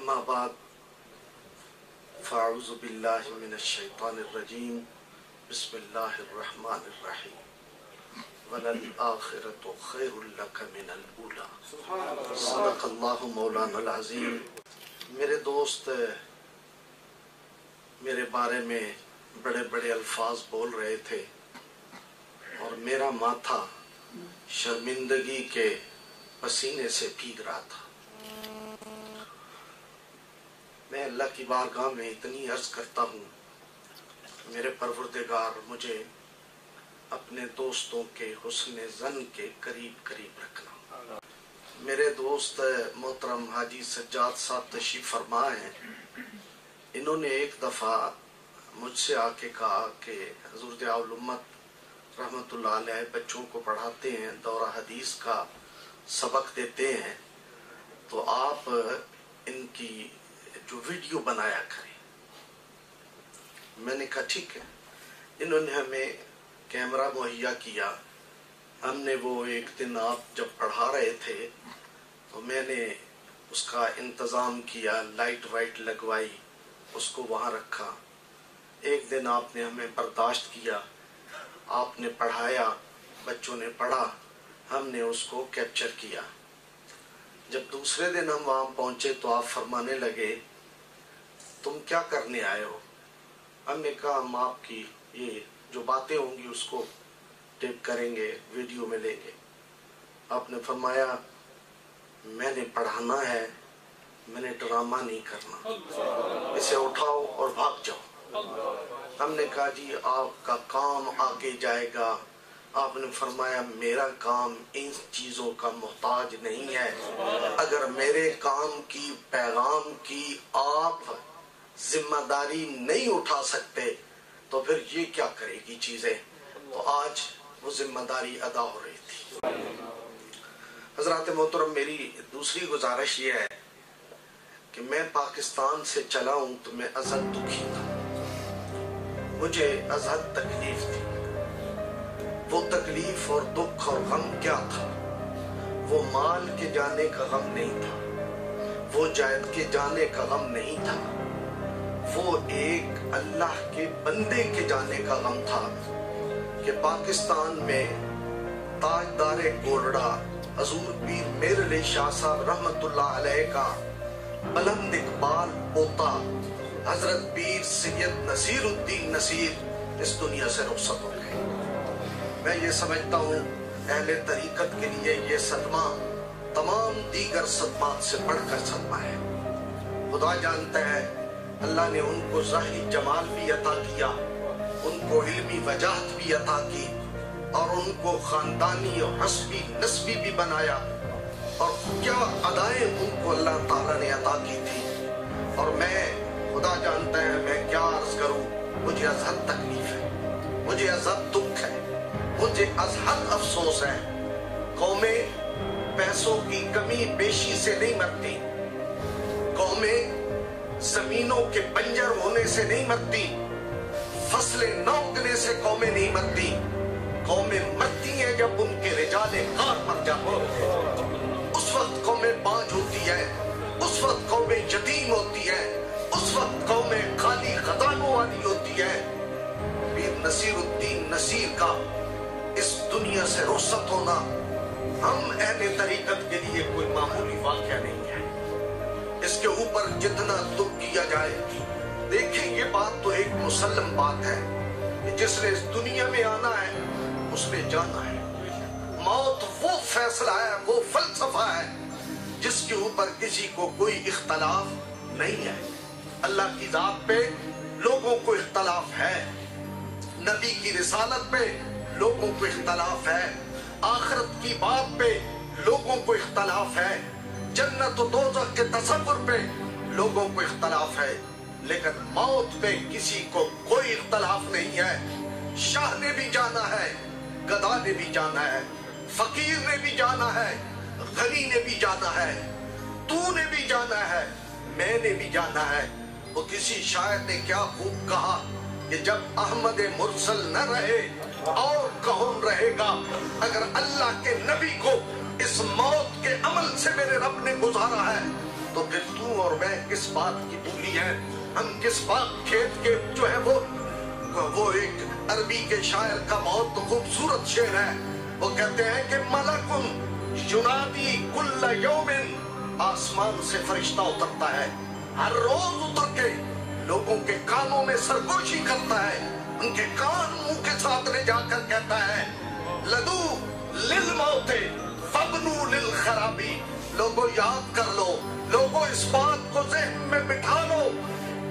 अम्माबाद फ़ाउज़बिल्लिमिनशैतानरजीम बसमीम वललआखिरतु खैरुल लक मिनल ऊला सदक़ल्लाहु मौलाना अज़ीम मेरे दोस्त मेरे बारे में बड़े बड़े अल्फाज बोल रहे थे और मेरा माथा शर्मिंदगी के पसीने से भीग रहा था मैं अल्लाह की बारगाह में इतनी अर्ज़ करता हूँ। मेरे परवरदिगार, मुझे अपने दोस्तों के हुसन जन के करीब करीब रखना। मेरे दोस्त, मोहतरम हाजी सज्जाद साहब तशीफ फरमा है। इन्होंने एक दफ़ा मुझसे आके कहा कि हजूर उम्मत रहमतुल्लाह बच्चों को पढ़ाते हैं, दौरा हदीस का सबक देते हैं। तो आप इनकी जो वीडियो बनाया करें। मैंने कहा, ठीक है। इन्होंने हमें कैमरा मुहैया किया। हमने वो एक दिन आप जब पढ़ा रहे थे तो मैंने उसका इंतज़ाम किया, लाइट वाइट लगवाई, उसको वहाँ रखा। एक दिन आपने हमें बर्दाश्त किया, आपने पढ़ाया, बच्चों ने पढ़ा, हमने उसको कैप्चर किया। जब दूसरे दिन हम वहाँ पहुँचे तो आप फरमाने लगे तुम क्या करने आए हो? हमने कहा हम आपकी ये जो बातें होंगी उसको टेप करेंगे वीडियो में लेंगे। आपने फरमाया, मैंने पढ़ाना है, मैंने ड्रामा नहीं करना। इसे उठाओ और भाग जाओ। हमने कहा, जी, आपका काम आगे जाएगा। आपने फरमाया, मेरा काम इन चीज़ों का मोहताज नहीं है। अगर मेरे काम की पैगाम की आप ज़िम्मेदारी नहीं उठा सकते तो फिर ये क्या करेगी चीज़ें? तो आज वो ज़िम्मेदारी अदा हो रही थी। हज़रत मोहतरम, मेरी दूसरी गुजारिश ये है कि मैं पाकिस्तान से चला हूँ तो मैं अजद दुखी था। मुझे अजद तकलीफ़ थी। वो तकलीफ़ और दुख और गम क्या था? वो माल के जाने का गम नहीं था। वो जायद के जाने का गम नहीं था। वो एक अल्लाह के बंदे के जाने का गम था कि पाकिस्तान में ताजदार गोलड़ा हजूर पीर मेरे शाह साहब अलैह का बुलंद इकबाल पोता हज़रत पीर सैयद नसीर उद्दीन नसीर इस दुनिया से रुखसत हो गए। मैं ये समझता हूँ, अहले तरीकत के लिए ये सदमा तमाम दीगर सदमात से बढ़कर सदमा है। खुदा जानता है अल्लाह ने उनको जाहिरी जमाल भी अता किया, उनको इल्मी वजाहत भी अता की, और उनको खानदानी और हसबी, नस्बी भी बनाया। और क्या अदाएँ उनको अल्लाह ताला ने अता की थी? और मैं, खुदा जानता है, मैं क्या अर्ज़ करूँ? मुझे अजहद तकलीफ़ है, मुझे अजहद दुख है, मुझे अजहद अफसोस है। कौमें पैसों की कमी बेशी से नहीं मरती। जमीनों के बंजर होने से नहीं मरती, फ़सलें न उगने से कौमें नहीं मरती। कौमें मरती हैं जब उनके रिजाले कार मर जाते उस वक्त कौमें बांझ होती है, उस वक्त कौमें यतीम होती है, उस वक्त कौमें खाली खदानों वाली होती है। वीर नसीरुद्दीन नसीर का इस दुनिया से रुखसत होना हम अहले तरीकत के लिए कोई मामूली इसके ऊपर जितना दुख किया जाए देखिए ये बात तो एक मुसलम बात है जिसने इस दुनिया में आना है, उसने जाना है। मौत वो फैसला है, वो फलसफा है, जिसके ऊपर किसी को कोई इख्तलाफ नहीं है। अल्लाह की जात पे लोगों को इख्तलाफ है। नबी की रिसालत पे लोगों को इख्तलाफ है। आखरत की बात पे लोगों को इख्तलाफ है। जन्नत दो के तस्वुर पे लोगों को इख्तलाफ है, लेकिन मौत पे किसी को कोई इख्तलाफ नहीं है। शाह ने भी जाना है, गदा ने भी जाना है, फकीर ने भी जाना है, गनी ने भी जाना है, तू ने भी जाना है, मैंने भी जाना है। वो किसी शायर ने क्या खूब कहा कि जब अहमद मुरसल न रहे और कौन रहेगा? अगर अल्लाह के नबी को इस मौत के अमल से मेरे रब ने गुजारा है। तो फिर तू और मैं किस बात की भूली है? हम किस बात खेत के जो है वो वो एक अरबी के शायर का बहुत खूबसूरत शेर है। वो कहते हैं कि मलकुन युनादी कुल्ल यौमिन, आसमान से फरिश्ता उतरता है। हर रोज उतर के लोगों के कानों में सरगोशी करता है। उनके कान मुँह के साथ ले जाकर कहता है, लदू लिल मौते। फबनू खराबी। लोगो याद कर लो। लोगों इस बात को जहन में बिठा लो।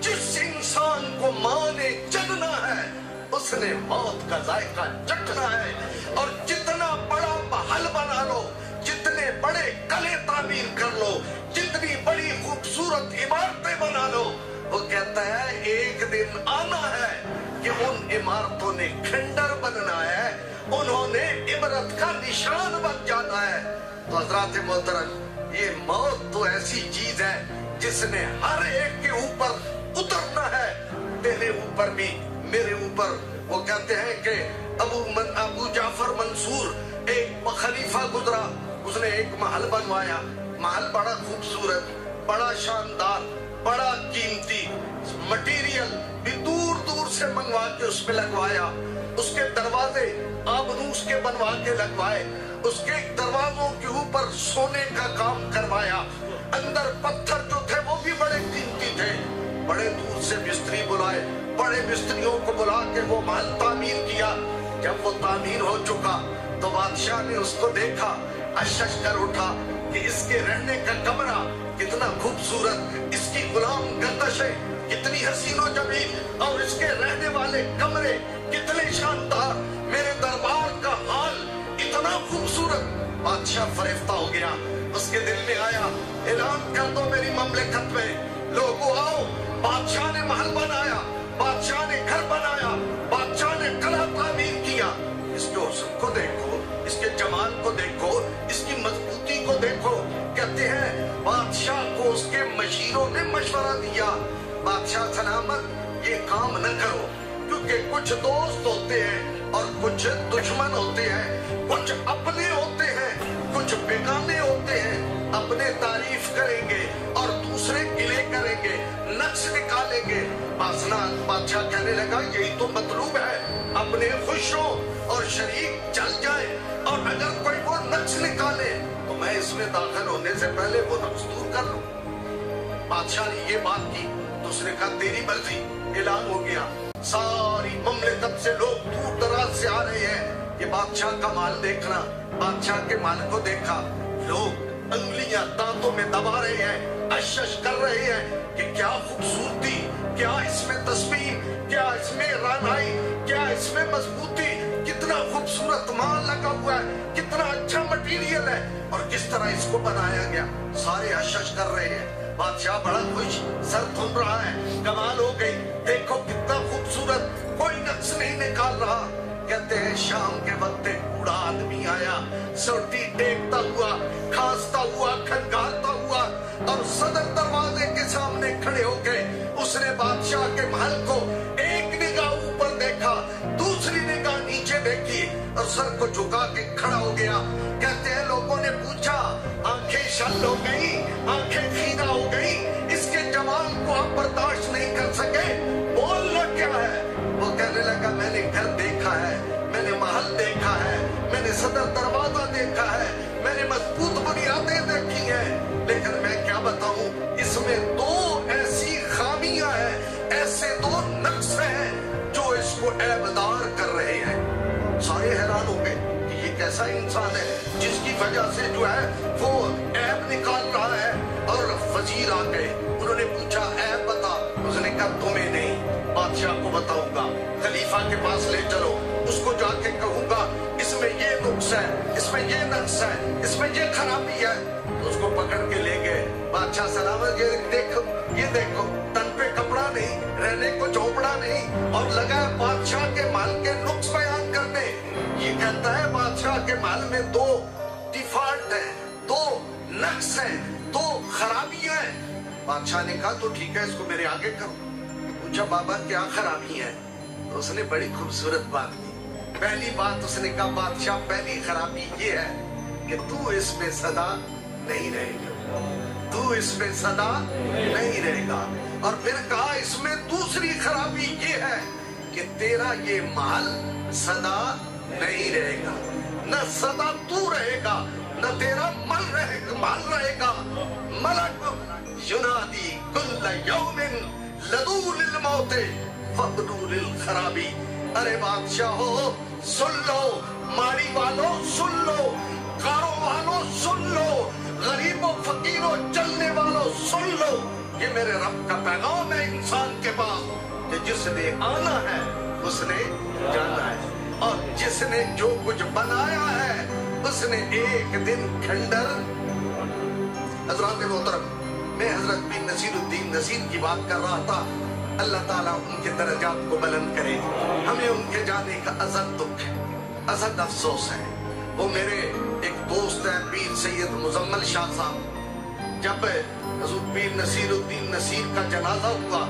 जिस इंसान को माँ ने जगना है, उसने मौत का जायका चखना है। और जितना बड़ा महल बना लो, जितने बड़े कले तामीर कर लो, जितनी बड़ी खूबसूरत इमारतें बना लो, वो कहता है, एक दिन आना है कि उन इमारतों ने खंडर बनना है। उन्होंने इमरत का निशान बन हजरात मोहतरम, ये मौत तो ऐसी चीज़ है जिसने हर एक के ऊपर उतरना है। तेरे ऊपर भी, मेरे ऊपर। वो कहते हैं कि अबू मन, अबू जाफ़र मंसूर, एक खलीफा गुजरा। उसने एक महल बनवाया। महल बड़ा खूबसूरत, बड़ा शानदार, बड़ा कीमती, मटेरियल भी दूर दूर से मंगवा के उसमें लगवाया। उसके दरवाजे आबरूस के बनवा के लगवाए, उसके दरवाजों के ऊपर सोने का काम करवाया। अंदर पत्थर जो थे, वो भी बड़े कीमती थे। बड़े दूर से मिस्त्री बुलाए, बड़े मिस्त्रियों को बुला के वो महल तामीर किया। जब वो तामीर हो चुका तो बादशाह ने उसको देखा अशश कर उठा कि इसके रहने का कमरा कितना खूबसूरत इसकी गुलाम गर्दश कितनी हसीनो ज़मीन और इसके रहने वाले कमरे कितने शानदार। मेरे दरबार का हाल इतना खूबसूरत। बादशाह फरेफ्ता हो गया। उसके दिल में आया, ऐलान कर दो मेरी ममलिकत में। लोगों आओ। बादशाह ने महल बनाया। बादशाह ने घर बनाया। बादशाह ने कला तामीर किया। इसके हुसन को देखो। मशीरों ने मशवरा दिया, बादशाह सलामत ये काम न करो, क्योंकि कुछ दोस्त होते हैं और कुछ दुश्मन होते हैं, कुछ अपने होते हैं, कुछ बेगाने होते हैं, अपने तारीफ़ करेंगे और दूसरे गिले करेंगे, नक्श निकालेंगे। बादशाह कहने लगा, यही तो मतलूब है, अपने खुश हो और शरीक चल जाए और अगर कोई वो नक्श निकाले तो मैं इसमें दाखिल होने से पहले वो नक्श दूर कर लू। बादशाह ने ये बात की तो उसने कहा, तेरी मर्ज़ी, ऐलान हो गया। सारी ममलिकत से लोग दूर दराज से आ रहे हैं। ये बादशाह का माल देखना, बादशाह के माल को देखा। लोग अंगलियाँ दांतों में दबा रहे हैं, अशश कर रहे हैं कि क्या खूबसूरती, क्या इसमें तस्वीर, क्या इसमें रानाई, क्या इसमें मजबूती। कितना खूबसूरत माल लगा हुआ है, कितना अच्छा मटेरियल है और किस तरह इसको बनाया गया। सारे अशश कर रहे हैं। बादशाह बड़ा खुश, सर थम रहा है। कमाल हो गई। देखो कितना खूबसूरत। कोई नक्श नहीं निकाल रहा। कहते हैं, शाम के वक्त एक बूढ़ा आदमी आया। सोटी टेकता हुआ, खांसता हुआ खनगारता हुआ और सदर दरवाजे के सामने खड़े हो गए। उसने बादशाह के महल को एक निगाह ऊपर देखा, दूसरी निगाह नीचे देखी और सर को झुका के खड़ा हो गया। कहते हैं, लोगों ने पूछा, आँखें शल हो गई, आँखें बर्दाश्त नहीं कर सके। बोलना क्या है? वो कहने लगा, मैंने घर देखा है, मैंने महल देखा है, मैंने सदर दरवाज़ा देखा है, मैंने मज़बूत बुनियादें देखी है। लेकिन मैं क्या बताऊँ, इसमें दो ऐसी खामियाँ हैं, ऐसे दो नक्श हैं जो इसको ऐबदार कर रहे हैं। सारे हैरान हो गए कैसा इंसान है, जिसकी वजह से जो है वो ऐप निकाल रहा है। वज़ीर आ गए। उन्होंने पूछा ऐप बता। उसने कहा, तुम्हें नहीं, बादशाह को बताऊँगा। खलीफा के पास ले चलो। उसको जाके कहूँगा, इसमें ये नुक्स है, इसमें ये नक्स है, इसमें ये खराबी है। उसको पकड़ के ले गए। बादशाह सलामत, ये देखो ये देखो, तन पे कपड़ा नहीं, रहने को झोपड़ा नहीं, और लगा बादशाह के माल के नुक्स बयान करने। ये कहता है, बादशाह के माल में दो डिफ़ॉल्ट है, दो नक्स है खराबियाँ हैं। बादशाह ने कहा तो ठीक है, इसको मेरे आगे करो। पूछा, बाबा, क्या खराबी है? तो उसने बड़ी खूबसूरत बात की। पहली बात उसने कहा, बादशाह, पहली खराबी ये है कि तू इसमें सदा नहीं रहेगा। तू इसमें सदा नहीं रहेगा। और फिर कहा, इसमें दूसरी खराबी ये है कि तेरा ये महल सदा नहीं रहेगा। न सदा तू रहेगा न तेरा मल रहेगा महल रहेगा। मलक युनादी कुल्ल यौमिन मौते खराबी। अरे बादशाह हो, सुन लो माड़ी वालों सुन लो वालों सुन लो, गरीबों, फकीरों, चलने वालों सुन लो। ये मेरे रब का पैगाम है इंसान के पास, कि जिसने आना है, उसने जाना है। और जिसने जो कुछ बनाया है उसने एक दिन खंडर, हज़रत मोहतरम, मैं हज़रत बिन नसीरुद्दीन नसीर की बात कर रहा था, अल्लाह ताला उनके दर्जात को बुलंद करे। हमें उनके जाने का अजद दुख है अजद अफसोस है। वो मेरे एक दोस्त है, पीर सैयद मुजम्मल शाह साहब। जब हजूर पीर नसीरुद्दीन नसीर का जनाजा हुआ,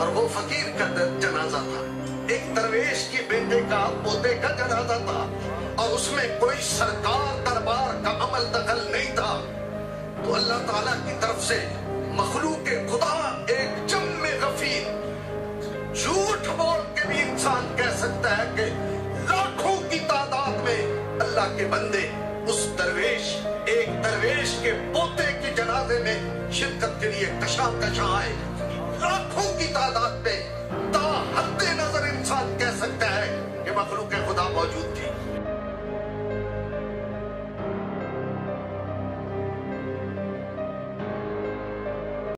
और वो फकीर का जनाजा था। एक दरवेश के बेटे का पोते का जनाजा था। और उसमें कोई सरकार दरबार का अमल दखल नहीं था। तो अल्लाह ताला की तरफ़ से मखलूक खुदा एक जम गफीर, झूठ बोल के भी इंसान कह सकता है कि लाखों की तादाद में अल्लाह के बंदे उस दरवेश, एक दरवेश के पोते के जनाजे में शिरकत के लिए कशा कशा आए। लाखों की तादाद में ता हद नज़र इंसान कह सकता है कि मखलूक खुदा मौजूद थी।